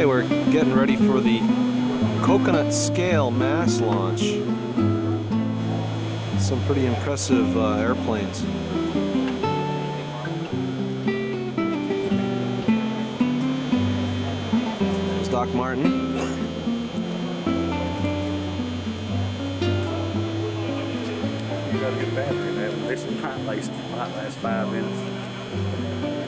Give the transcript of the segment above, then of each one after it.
Okay, we're getting ready for the coconut scale mass launch. Some pretty impressive uh, airplanes. There's Doc Martin. You got a good battery one might last, might last five minutes.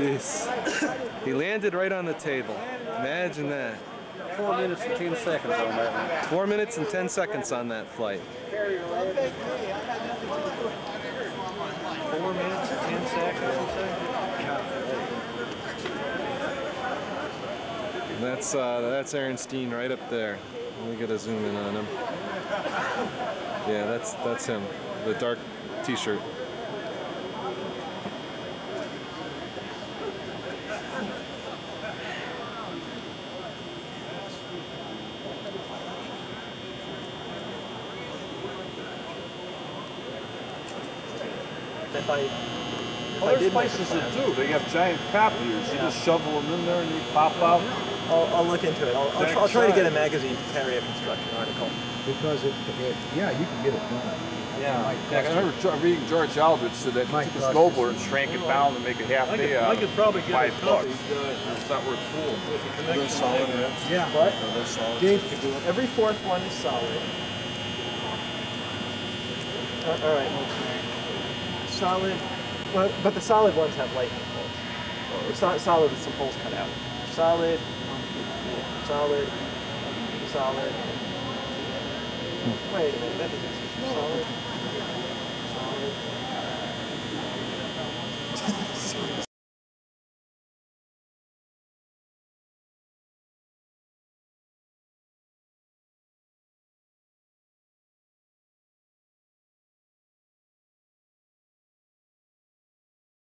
Jeez. He landed right on the table. Imagine that. Four minutes and ten seconds on that one. Four minutes and 10 seconds on that flight. Four minutes and ten seconds, you say? That's uh, that's Aronstein right up there. Let me get a zoom in on him. Yeah, that's that's him. The dark T-shirt. If I, if Well, I there's did places that do. They have giant copiers. You Yeah. just shovel them in there and you pop out. I'll, I'll look into it. I'll, I'll, try, I'll try to get a magazine to carry a construction article. Because it, it, yeah, you can get it done. Yeah. It might I remember Ge- reading George Aldrich said that he took a cost snowboard and shrank it down to make a half I day could, out I could probably get five bucks. Uh, It's not worth full. with the connection. Yeah. What? they're solid. Dave could do it. Every fourth one is solid. Uh, all right. Solid. But, but the solid ones have lightning bolts. It's not solid with some holes cut out. Solid. Solid. Solid. Wait a minute. That doesn't. Solid.